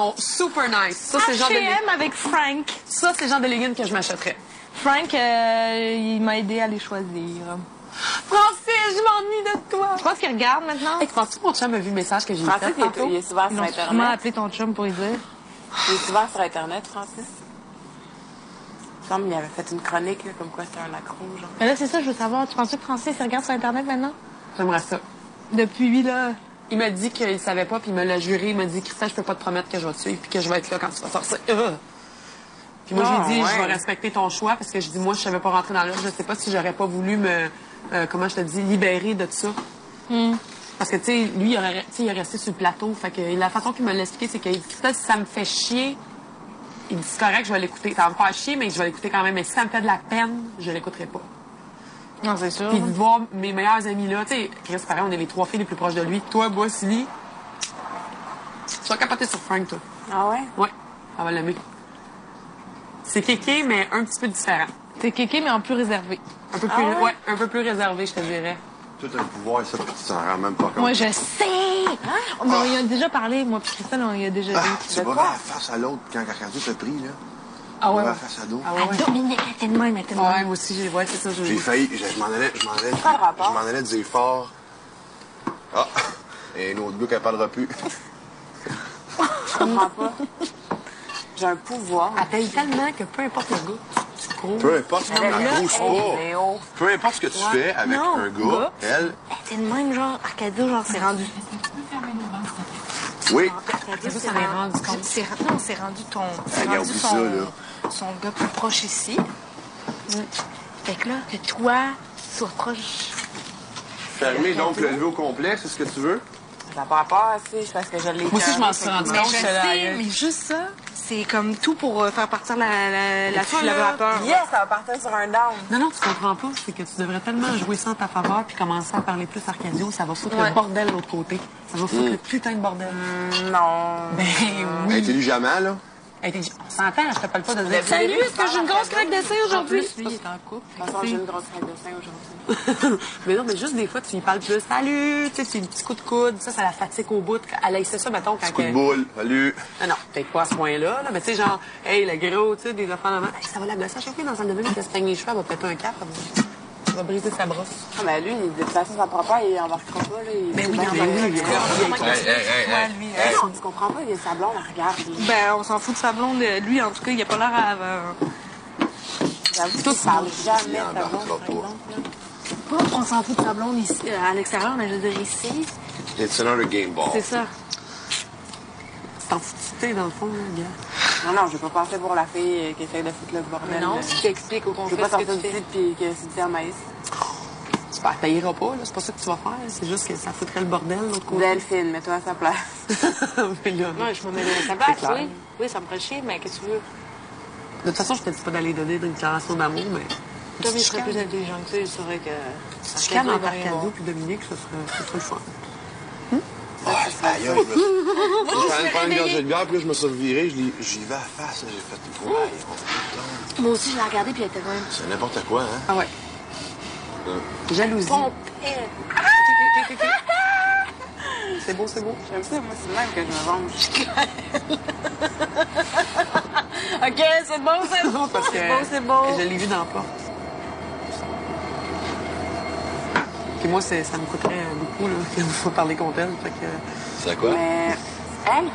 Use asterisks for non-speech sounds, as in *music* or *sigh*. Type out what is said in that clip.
sont super nice. Ça, c'est le genre de, avec Frank. ça, c'est le genre de leggings que je m'achèterais. Frank, euh, il m'a aidé à les choisir. Francis, je m'ennuie de toi. Je pense qu'il regarde maintenant. Hey, penses-tu que mon chum a vu le message que j'ai Francis, fait il est, il est souvent sur Internet. appelé ton chum pour lui dire. Il est souvent sur Internet, Francis. Il me semble qu'il avait fait une chronique, là, comme quoi c'était un accro, genre. Mais là, c'est ça, je veux savoir. Tu penses que Francis, il regarde sur Internet maintenant? J'aimerais ça. Depuis, là. Il m'a dit qu'il savait pas, puis il me l'a juré. Il m'a dit, Christelle, je peux pas te promettre que je vais te suivre, puis que je vais être là quand tu vas sortir. Euh. Puis moi, Ah, j'ai dit, ouais. je vais respecter ton choix, parce que je dis, moi, je savais pas rentrer dans l'œuvre. Je sais pas si j'aurais pas voulu me, euh, comment je te dis, libérer de ça. Parce que, tu sais, lui, il, aurait, il est resté sur le plateau. Fait que la façon qu'il me l'a expliqué, c'est qu'il dit, Christelle, si ça me fait chier, il dit, c'est correct, je vais l'écouter. Ça va me faire chier, mais je vais l'écouter quand même. Mais si ça me fait de la peine, je l'écouterai pas. Non, c'est sûr. Puis de voir mes meilleurs amis là, tu sais, Chris, pareil, on est les trois filles les plus proches de lui. Toi, Boissy, tu vas capoter sur Frank, toi. Ah ouais? Ouais, ça va l'aimer. C'est kéké, mais un petit peu différent. C'est kéké, mais en plus réservé. Un peu plus, Ah ouais? ouais, un peu plus réservé, je te dirais. Tout un pouvoir, ça, tu t'en rends même pas compte. Moi, je sais! Mais on y a déjà parlé, moi, puis Christelle, on y a déjà Ah, dit. tu vas la face à l'autre quand Cardio t'a pris, là. Ah face à dos. Ah ouais, ouais. Dominique, elle était de même, elle était de Ouais, même. moi aussi, j'ai, ouais, c'est ça, J'ai j'ai. failli, je, m'en allais, je m'en allais, Pas le rapport. je m'en allais dire fort. Ah, et une autre boucle, elle parlera plus. Je comprends pas. J'ai un pouvoir. Elle paye tellement que peu importe le gars, tu cours. Peu importe ce Elle bouge pas. Peu importe ce que tu fais avec Non, un gars, gars. elle, Elle était de même, genre, Arcadio, genre, c'est rendu. Oui. Ça, c'est ça m'est rendu. rendu compte. c'est- Non, c'est rendu ton. C'est ça, son, là. son gars plus proche ici. Fait que là, que toi, tu sois proche. Fermer donc le lever au complet, c'est ce que tu veux? Ça n'a pas rapport, tu sais, parce que je l'ai Moi aussi, je m'en suis rendu Mais compte. je j'étais là, sais, mais juste ça, c'est comme tout pour euh, faire partir la, la, la vapeur. Yes, ça va partir sur un down. Non, non, tu comprends pas. C'est que tu devrais tellement jouer ça en ta faveur puis commencer à parler plus Arcadio. Ça va foutre Ouais. le bordel de l'autre côté. Ça va foutre le putain de bordel. Non. Ben oui. Intelligemment, là. On s'entend, je te parle pas de dire salut. est-ce que j'ai une grosse craque de sein En aujourd'hui? plus, lui, il est en couple. De toute façon, j'ai une grosse craque de sein aujourd'hui. *laughs* mais non, mais juste des fois, tu lui parles plus. Salut, tu sais, c'est un petit coup de coude. Ça, ça la fatigue au bout. Elle a essayé ça, mettons, quand. Coup de boule. Salut. Non, non, peut-être pas à ce point-là, là, mais tu sais, genre, hey, le gros, tu sais, des affaires de main. Hey, ça va la blesser à chaque fois dans la salle de bain, elle se les cheveux, elle va péter un cap, elle va- briser sa brosse. Ah, mais lui, il- de toute façon, ça prend pas, il embarquera pas, là. Il... Ben oui, mais oui, il ben, lui, hein. Non, tu comprends pas, il y a sa blonde, elle regarde. lui. Ben, on s'en fout de sa blonde. Lui, en tout cas, il a pas l'air à... euh, J'avoue Tout parle jamais de sa blonde, là. Pas on s'en fout de sa blonde ici, euh, à l'extérieur, mais je veux dire ici. It's another game ball. C'est ça. C'est en foutité, dans le fond, là, gars. Non, non, je vais pas passer pour la fille qui essaie de foutre le bordel. Non, si tu expliques au Je complet vais pas ce que sortir du site puis que c'est du maïs. Tu ne payeras pas, là, c'est pas ça que tu vas faire. C'est juste que ça foutrait le bordel, de l'autre côté. Delphine, mets-toi à sa place. *laughs* Mais là, Ouais, je me mets à sa place, oui. Oui, ça me ferait chier, mais qu'est-ce que tu veux? De toute façon, je te dis pas d'aller donner une déclaration d'amour, mais. Comme il tu serait plus intelligent que ça, il saurait que... Tu chicanes entre Arcadio puis Dominique, ça serait, ça serait le fun. Ah, aïe, je me suis... Je suis en train de prendre une gorgée de bière, puis là, je me suis reviré, j'y vais à la face, là, j'ai fait trop. Aïe, putain. Moi aussi, je l'ai regardé, puis elle était quand même... C'est n'importe quoi, hein? Ah ouais. Jalousie. Pompette. Ok, ok, ok, ok. C'est beau, c'est beau. J'aime ça, moi, c'est le même que je me venge. *laughs* OK, c'est bon, c'est bon, Parce que c'est bon, c'est bon. je l'ai vu dans la porte. Puis moi, c'est- ça me coûterait beaucoup là, qu'il *laughs* faut parler contre elle. Fait que... C'est quoi? Mais elle,